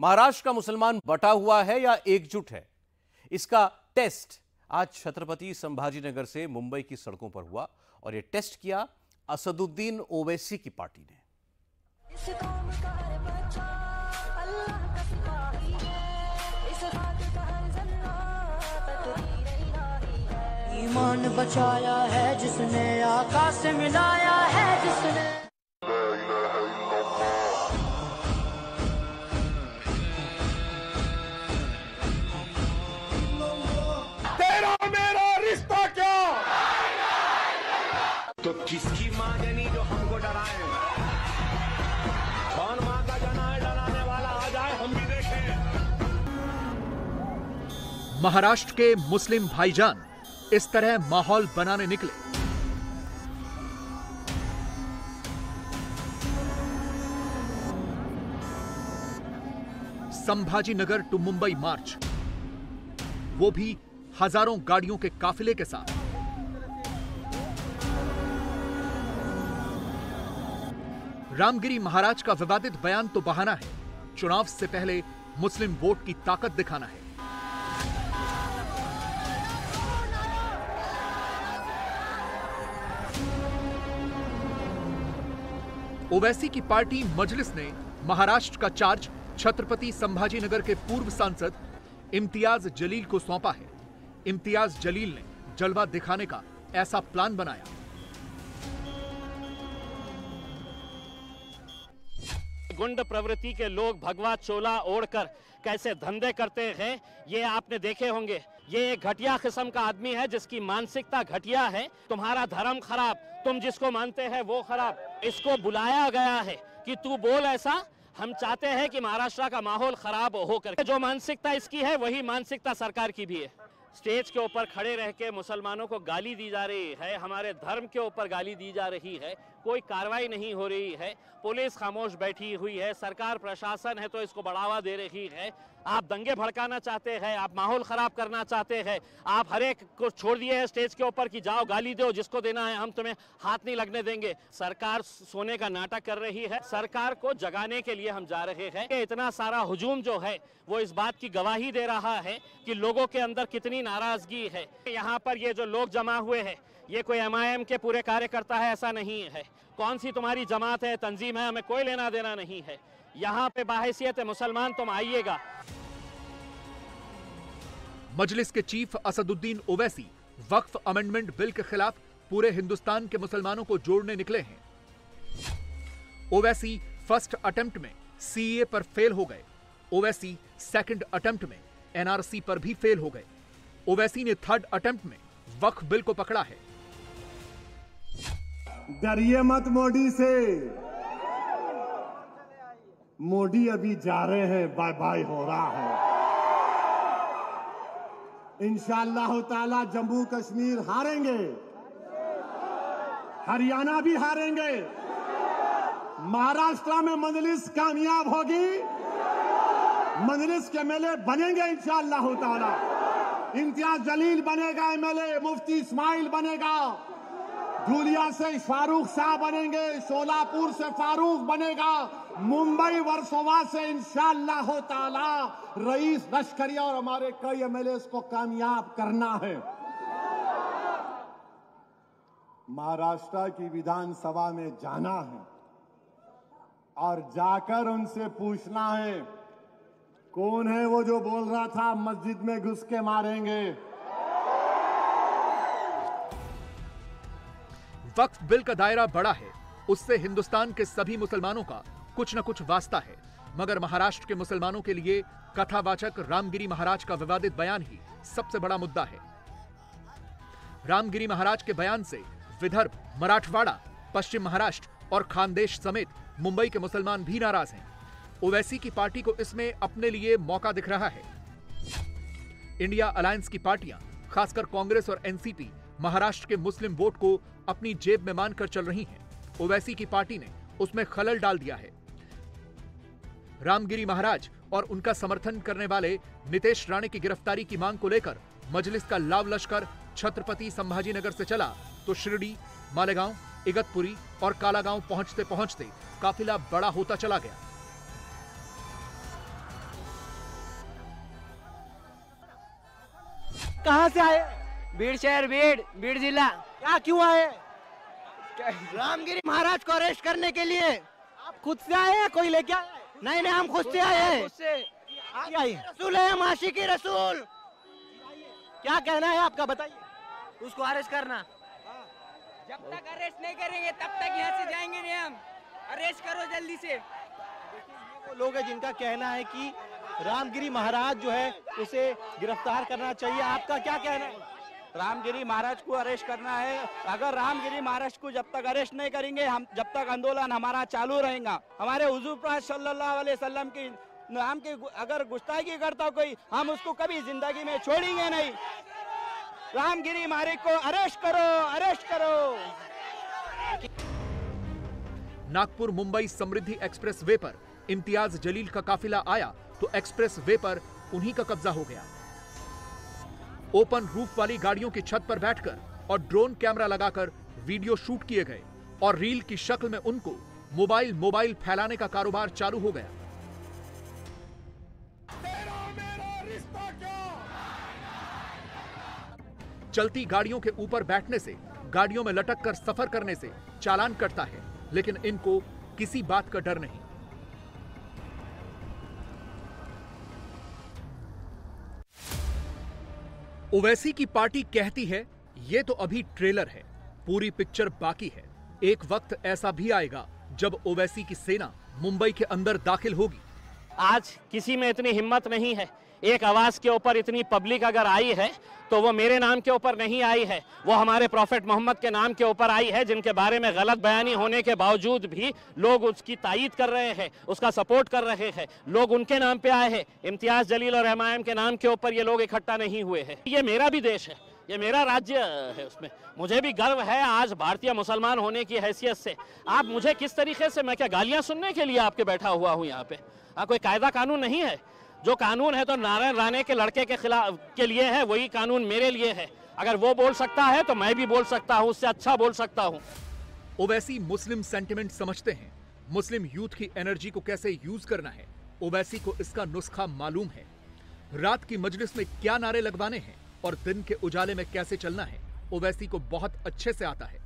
महाराष्ट्र का मुसलमान बटा हुआ है या एकजुट है? इसका टेस्ट आज छत्रपति संभाजीनगर से मुंबई की सड़कों पर हुआ और यह टेस्ट किया असदुद्दीन ओवैसी की पार्टी ने। ईमान बचाया है जिसने, आकाश मिलाया है जिसने। तो किसकी माँ जनी जो हमको डराए? कौन माँ का जना है, डराने वाला? आ जाए हम भी देखें। महाराष्ट्र के मुस्लिम भाईजान इस तरह माहौल बनाने निकले। Sambhaji Nagar to Mumbai march. वो भी हज़ारों गाड़ियों के काफिले के साथ। रामगिरी महाराज का विवादित बयान तो बहाना है। चुनाव से पहले मुस्लिम वोट की ताकत दिखाना है। ओवैसी की पार्टी मजलिस ने महाराष्ट्र का चार्ज छत्रपति संभाजीनगर के पूर्व सांसद इम्तियाज़ जलील को सौंपा है। इम्तियाज़ जलील ने जलवा दिखाने का ऐसा प्लान बनाया। गुंड प्रवृत्ति के लोग भगवा चोला ओढ़कर कैसे धंधे करते हैं, ये आपने देखे होंगे। ये एक घटिया किस्म का आदमी है जिसकी मानसिकता घटिया है। तुम्हारा धर्म खराब, तुम जिसको मानते हैं वो खराब। इसको बुलाया गया है कि तू बोल ऐसा। हम चाहते हैं कि महाराष्ट्र का माहौल खराब होकर जो मानसिकता इसकी है, वही मानसिकता सरकार की भी है। स्टेज के ऊपर खड़े रह के मुसलमानों को गाली दी जा रही है, हमारे धर्म के ऊपर गाली दी जा रही है, कोई कार्रवाई नहीं हो रही है, पुलिस खामोश बैठी हुई है, सरकार, प्रशासन है तो इसको बढ़ावा दे रही है आप दंगे भड़काना चाहते हैं, आप माहौल खराब करना चाहते हैं, आप हर एक को छोड़ दिए हैं स्टेज के ऊपर कि जाओ गाली दो, जिसको देना है हम तुम्हें हाथ नहीं लगने देंगे। सरकार सोने का नाटक कर रही है। सरकार को जगाने के लिए हम जा रहे हैं। इतना सारा हुजूम जो है, वो इस बात की गवाही दे रहा है कि लोगों के अंदर कितनी नाराज़गी है। यहाँ पर ये जो लोग जमा हुए हैं, ये कोई एमआईएम के पूरे कार्यकर्ता है, ऐसा नहीं है। कौन सी तुम्हारी जमात है, तंजीम है, हमें कोई लेना देना नहीं है। यहाँ पे बाहैसियत मुसलमान तुम आइएगा। मजलिस के chief Asaduddin Owaisi Waqf amendment bill के खिलाफ पूरे हिंदुस्तान के मुसलमानों को जोड़ने निकले हैं। ओवैसी फ़र्स्ट अटेम्प्ट में सीए पर फेल हो गए। ओवैसी सेकंड अटेम्प्ट में एनआरसी पर भी फेल हो गए। ओवैसी ने थर्ड अटेम्प्ट में वक्फ बिल को पकड़ा है। डरिए मत मोदी से। मोदी अभी जा रहे हैं बाय बाय हो रहा है। इंशाल्लाह ताला जम्मू कश्मीर हारेंगे। हरियाणा भी हारेंगे। महाराष्ट्र में मजलिस कामयाब होगी। मजलिस के एमएलए बनेंगे इंशाल्लाह ताला। इम्तियाज़ जलील बनेगा एमएलए मुफ्ती इस्माइल बनेगा। धूलिया से फारूक शाह बनेंगे, सोलापुर से फारूक बनेगा। मुंबई वर्सोवा से इंशाल्लाह ताला, रईस लश्करिया और हमारे कई एमएलए को कामयाब करना है। महाराष्ट्र की विधानसभा में जाना है और जाकर उनसे पूछना है, कौन है वो जो बोल रहा था, मस्जिद में घुस के मारेंगे? वक्फ बिल का दायरा बड़ा है। उससे हिंदुस्तान के सभी मुसलमानों का कुछ न कुछ वास्ता है। मगर महाराष्ट्र के मुसलमानों के लिए कथावाचक रामगिरी महाराज का विवादित बयान ही सबसे बड़ा मुद्दा है। रामगिरी महाराज के बयान से विदर्भ, मराठवाड़ा, पश्चिम महाराष्ट्र और खानदेश समेत मुंबई के मुसलमान भी नाराज़ हैं। ओवैसी की पार्टी को इसमें अपने लिए मौका दिख रहा है। इंडिया अलायंस की पार्टियाँ, खासकर कांग्रेस और एनसीपी, महाराष्ट्र के मुस्लिम वोट को अपनी जेब में मानकर चल रही हैं। ओवैसी की पार्टी ने उसमें खलल डाल दिया है। रामगिरी महाराज और उनका समर्थन करने वाले नितेश राणे की गिरफ्तारी की मांग को लेकर मजलिस का लाव लश्कर छत्रपति संभाजीनगर से चला तो शिरडी मालेगांव इगतपुरी और कालागांव पहुँचते पहुँचते काफिला बड़ा होता चला गया। कहाँ से आए? बीड़ शहर बीड़ बीड़ जिला। क्या क्यों आए? रामगिरी महाराज को अरेस्ट करने के लिए। आप खुद से आए या कोई लेके आए नहीं नहीं हम खुद से आए हैं। रसूल है हम आशिकी रसूल। क्या कहना है आपका बताइए। उसको अरेस्ट करना। जब तक अरेस्ट नहीं करेंगे तब तक यहाँ से जाएँगे नहीं हम। अरेस्ट करो जल्दी से। वो लोग हैं जिनका कहना है कि रामगिरी महाराज जो है उसे गिरफ़्तार करना चाहिए। आपका क्या कहना है? रामगिरी महाराज को अरेस्ट करना है। अगर रामगिरी महाराज को जब तक अरेस्ट नहीं करेंगे, हम जब तक आंदोलन हमारा चालू रहेगा। हमारे हुजूर सल्लल्लाहु की, नाम की अगर गुस्ताखी करता कोई, हम उसको कभी ज़िंदगी में छोड़ेंगे नहीं। रामगिरी महाराज को अरेस्ट करो अरेस्ट करो। नागपुर मुंबई समृद्धि एक्सप्रेस वे पर इम्तियाज़ जलील का काफिला आया तो एक्सप्रेस वे पर उन्हीं का कब्जा हो गया। ओपन रूफ वाली गाड़ियों की छत पर बैठकर और ड्रोन कैमरा लगाकर वीडियो शूट किए गए और रील की शक्ल में उनको मोबाइल मोबाइल फैलाने का कारोबार चालू हो गया। चलती गाड़ियों के ऊपर बैठने से, गाड़ियों में लटक कर सफ़र करने से चालान कटता है, लेकिन इनको किसी बात का डर नहीं। ओवैसी की पार्टी कहती है, ये तो अभी ट्रेलर है, पूरी पिक्चर बाकी है। एक वक्त ऐसा भी आएगा जब ओवैसी की सेना मुंबई के अंदर दाखिल होगी। आज किसी में इतनी हिम्मत नहीं है। एक आवाज़ के ऊपर इतनी पब्लिक अगर आई है तो वो मेरे नाम के ऊपर नहीं आई है। वो हमारे प्रॉफिट मोहम्मद के नाम के ऊपर आई है, जिनके बारे में गलत बयानी होने के बावजूद भी लोग उसकी तायीद कर रहे हैं, उसका सपोर्ट कर रहे हैं। लोग उनके नाम पे आए हैं। इम्तियाज़ जलील और एम के नाम के ऊपर ये लोग इकट्ठा नहीं हुए हैं। ये मेरा भी देश है, ये मेरा राज्य है उसमें। मुझे भी गर्व है आज भारतीय मुसलमान होने की हैसियत से। आप मुझे किस तरीके से, मैं क्या गालियाँ सुनने के लिए आपके बैठा हुआ हूँ यहाँ पे? हाँ कोई कायदा कानून नहीं है? जो कानून है तो नारायण राणे के लड़के के खिलाफ के लिए है, वही कानून मेरे लिए है। अगर वो बोल सकता है तो मैं भी बोल सकता हूँ, उससे अच्छा बोल सकता हूँ। ओवैसी मुस्लिम सेंटिमेंट समझते हैं। मुस्लिम यूथ की एनर्जी को कैसे यूज़ करना है, ओवैसी को इसका नुस्खा मालूम है। रात की मजलिस में क्या नारे लगवाने हैं, और दिन के उजाले में कैसे चलना है, ओवैसी को बहुत अच्छे से आता है।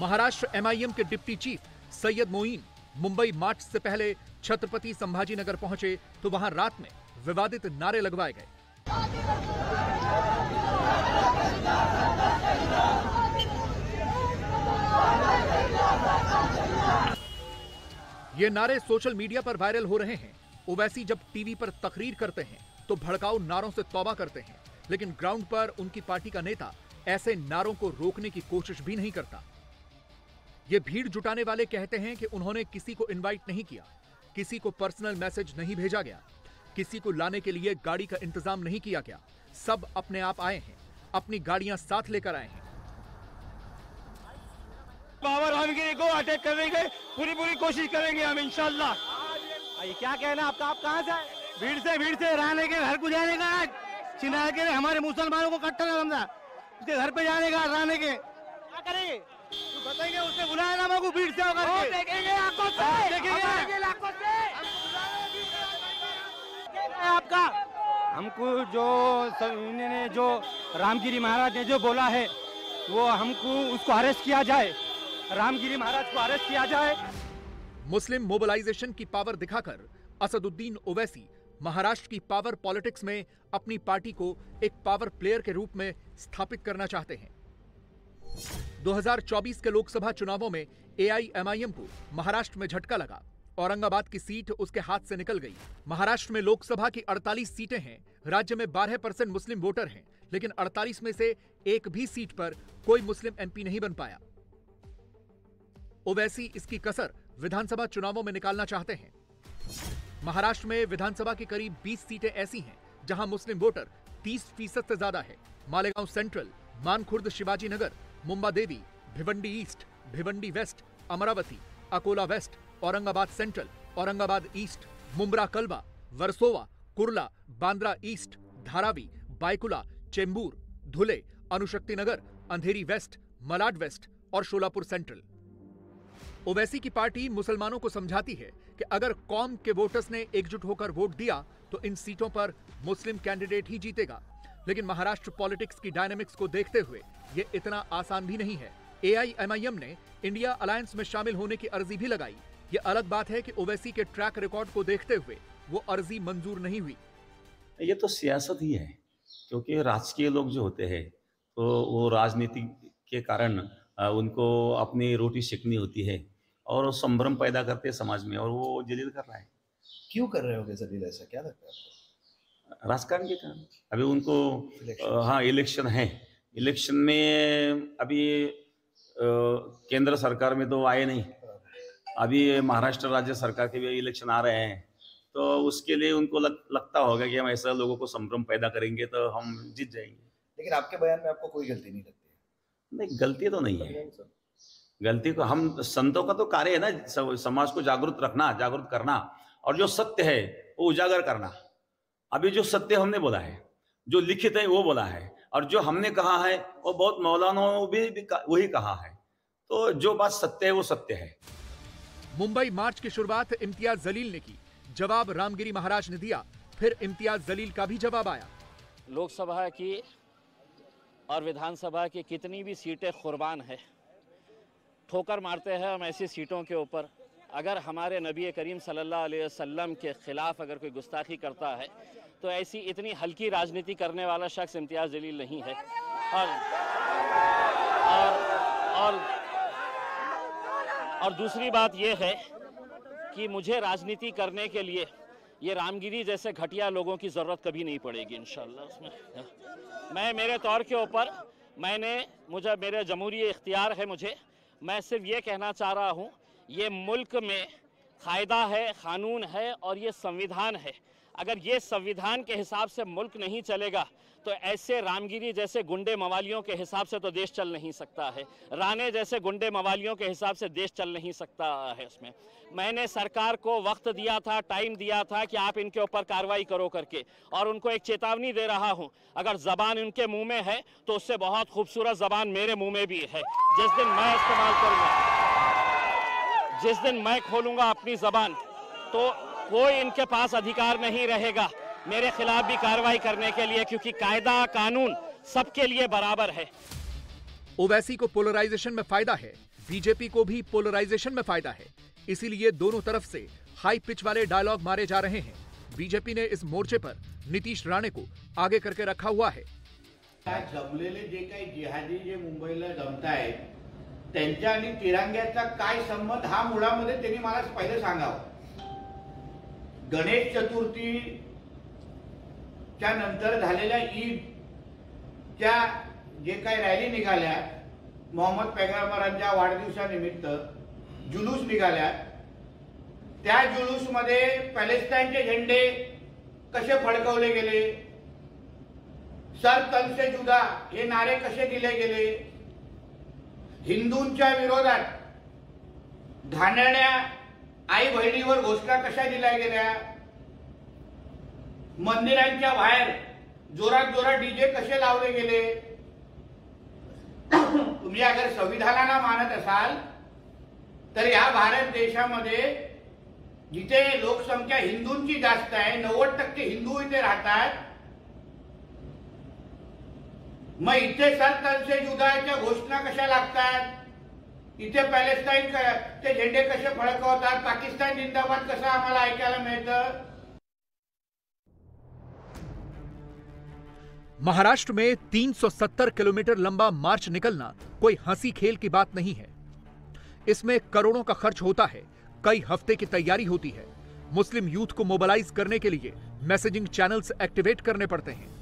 महाराष्ट्र एमआईएम के deputy chief Syed Moin Mumbai march से पहले छत्रपति संभाजीनगर पहुँचे तो वहाँ रात में विवादित नारे लगवाए गए। ये नारे सोशल मीडिया पर वायरल हो रहे हैं। ओवैसी जब टीवी पर तकरीर करते हैं तो भड़काऊ नारों से तौबा करते हैं। लेकिन ग्राउंड पर उनकी पार्टी का नेता ऐसे नारों को रोकने की कोशिश भी नहीं करता। ये भीड़ जुटाने वाले कहते हैं कि उन्होंने किसी को इनवाइट नहीं किया किसी को पर्सनल मैसेज नहीं भेजा गया किसी को लाने के लिए गाड़ी का इंतज़ाम नहीं किया गया। सब अपने आप आए हैं अपनी गाड़ियाँ साथ लेकर आए हैं। बाबा रामगिरी को अटैक करने की पूरी पूरी कोशिश करेंगे हम इंशाल्लाह। ये क्या कहना है आपका? आप कहाँ से भीड़ से भीड़ से रहने के घर को जाने का आज। चिनार के हमारे मुसलमानों को कट्टर समझा उसके घर पे जाने का रहने के। क्या करेंगे? बताएँगे उसने बुलाया ना हमको भीड़ से के। देखेंगे आँखों से। देखेंगे। आँखों से। आपका? हमको जो इन्होंने जो रामगिरी महाराज ने जो बोला है वो हमको उसको अरेस्ट किया जाए। रामगिरी महाराज को अरेस्ट किया जाए। मुस्लिम मोबिलाइजेशन की पावर दिखाकर असदुद्दीन ओवैसी महाराष्ट्र की पावर पॉलिटिक्स में अपनी पार्टी को एक पावर प्लेयर के रूप में स्थापित करना चाहते हैं। 2024 के लोकसभा चुनावों में एआईएमआईएम को महाराष्ट्र में झटका लगा। औरंगाबाद की सीट उसके हाथ से निकल गई। महाराष्ट्र में लोकसभा की 48 सीटें हैं। राज्य में 12 परसेंट मुस्लिम वोटर हैं, लेकिन 48 में से एक भी सीट पर कोई मुस्लिम एमपी नहीं बन पाया। ओवैसी इसकी कसर विधानसभा चुनावों में निकालना चाहते हैं। महाराष्ट्र में विधानसभा की करीब 20 सीटें ऐसी हैं, जहाँ मुस्लिम वोटर 30 फ़ीसद से ज़्यादा है। Malegaon Central, Mankhurd Shivaji Nagar Mumba Devi, Bhiwandi East, Bhiwandi West, Amravati, Akola West, Aurangabad Central, Aurangabad East, Mumbra Kalwa Versova, Kurla, Bandra East, Dharavi, Byculla, Chembur, Dhule Anushakti Nagar Andheri West, Malad West और Solapur central. Owaisi की party मुसलमानों को समझाती है कि अगर कौम के वोटर्स ने एकजुट होकर वोट दिया तो इन सीटों पर मुस्लिम कैंडिडेट ही जीतेगा। लेकिन महाराष्ट्र पॉलिटिक्स की डायनामिक्स को देखते हुए ये इतना आसान भी नहीं है। एआईएमआईएम ने इंडिया अलायंस में शामिल होने की अर्जी भी लगाई। ये अलग बात है कि ओवैसी के ट्रैक रिकॉर्ड को देखते हुए वो अर्जी मंजूर नहीं हुई। ये तो सियासत ही है क्योंकि राजकीय लोग जो होते हैं तो वो राजनीति के कारण उनको अपनी रोटी सेकनी होती है और संभ्रम पैदा करते हैं समाज में और वो जलील कर रहा है। क्यों कर रहे हो जलील? ऐसा क्या लगता है आपको? राजकारण के कारण। अभी उनको हाँ इलेक्शन है। इलेक्शन में अभी केंद्र सरकार में तो आए नहीं। अभी महाराष्ट्र राज्य सरकार के भी इलेक्शन आ रहे हैं। तो उसके लिए उनको लग, लगता होगा कि हम ऐसा लोगों को संभ्रम पैदा करेंगे तो हम जीत जाएँगे। लेकिन आपके बयान में आपको कोई गलती नहीं लगती? नहीं गलती तो नहीं है। गलती को हम संतों का तो कार्य है ना समाज को जागरूक रखना जागरूक करना। और जो सत्य है वो उजागर करना। अभी जो सत्य हमने बोला है जो लिखित है वो बोला है और जो हमने कहा है वो बहुत मौलानाओं भी, भी वही कहा है। तो जो बात सत्य है वो सत्य है। मुंबई मार्च की शुरुआत इम्तियाज़ जलील ने की। जवाब रामगिरी महाराज ने दिया फिर इम्तियाज़ जलील का भी जवाब आया। लोकसभा की और विधानसभा की कितनी भी सीटें कुर्बान है ठोकर मारते हैं हम ऐसी सीटों के ऊपर। अगर हमारे नबी करीम सल्लल्लाहु अलैहि वसल्लम के खिलाफ अगर कोई गुस्ताखी करता है तो ऐसी इतनी हल्की राजनीति करने वाला शख्स इम्तियाज़ जलील नहीं है। और और और और दूसरी बात यह है कि मुझे राजनीति करने के लिए ये रामगिरी जैसे घटिया लोगों की ज़रूरत कभी नहीं पड़ेगी इन उसमें मैं, मेरे तौर के ऊपर मैंने, मुझे, मेरे जमहूरी इख्तियार है मुझे, मैं सिर्फ़ ये कहना चाह रहा हूँ ये मुल्क में कायदा है, कानून है और ये संविधान है। अगर ये संविधान के हिसाब से मुल्क नहीं चलेगा तो ऐसे रामगिरी जैसे गुंडे मवालियों के हिसाब से तो देश चल नहीं सकता है। राणे जैसे गुंडे मवालियों के हिसाब से देश चल नहीं सकता है उसमें। मैंने सरकार को वक्त दिया था, टाइम दिया था कि आप इनके ऊपर कार्रवाई करो करके, और उनको एक चेतावनी दे रहा हूँ। अगर जबान इनके मुँह में है तो उससे बहुत खूबसूरत जबान मेरे मुँह में भी है। जिस दिन मैं इस्तेमाल करूँगा। जिस दिन मैं खोलूँगा अपनी जबान तो कोई इनके पास अधिकार नहीं रहेगा। मेरे खिलाफ भी कार्रवाई करने के लिए क्योंकि कायदा कानून सबके लिए बराबर है। ओवैसी को पोलराइजेशन में फ़ायदा है। बीजेपी को भी पोलराइजेशन में फ़ायदा है। इसीलिए दोनों तरफ़ से हाई पिच वाले डायलॉग मारे जा रहे हैं। बीजेपी ने इस मोर्चे पर नीतीश राणे को आगे करके रखा हुआ है। जमलेले जे काही जिहादी जे मुंबईला जमतायत त्यांच्या आणि तिरंग्याचा काय संबंध हा मुळामध्ये त्यांनी मला पहिले सांगावं. गणेश चतुर्थीच्या नंतर झालेल्या ईदच्या जे काही रॅली निघाल्या मोहम्मद पैगंबरांच्या वाढदिवसानिमित्त जुलूस निघाल्या त्या जुलूसमध्ये पॅलेस्टाईनचे झेंडे कसे फडकवले गेले सर तल जुदा हे नारे कसे दिले गेले हिंदूंच्या विरोधात घाणण्या आई बहिणीवर घोषणा कशा दिल्या गेल्या? मंदिरांच्या बाहेर जोरात जोरात डीजे कसे लावले गेले? तुम्ही अगर संविधानाला मानत असाल तर या भारत देशामध्ये जिथे लोकसंख्या हिंदूंची जास्त आहे नव्वद टक्के हिंदू इथे राहतात मग इथे तलसे जुदाच्या घोषणा कशा लागतात इथे पॅलेस्टाईन क- चे झेंडे कसे फडकवतात पाकिस्तान जिंदाबाद कसं आम्हाला ऐकायला मिळतं? महाराष्ट्र में 370 किलोमीटर लंबा मार्च निकलना कोई हँसी खेल की बात नहीं है। इसमें करोड़ों का खर्च होता है, कई हफ़्ते की तैयारी होती है। मुस्लिम यूथ को मोबालाइज करने के लिए मैसेजिंग चैनल्स एक्टिवेट करने पड़ते हैं।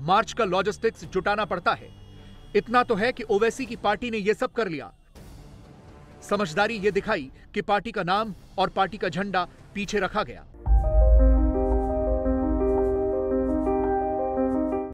मार्च का लॉजिस्टिक्स जुटाना पड़ता है। इतना तो है कि ओवैसी की पार्टी ने यह सब कर लिया। समझदारी यह दिखाई कि पार्टी का नाम और पार्टी का झंडा पीछे रखा गया।